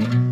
Mm-hmm.